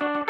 Bye.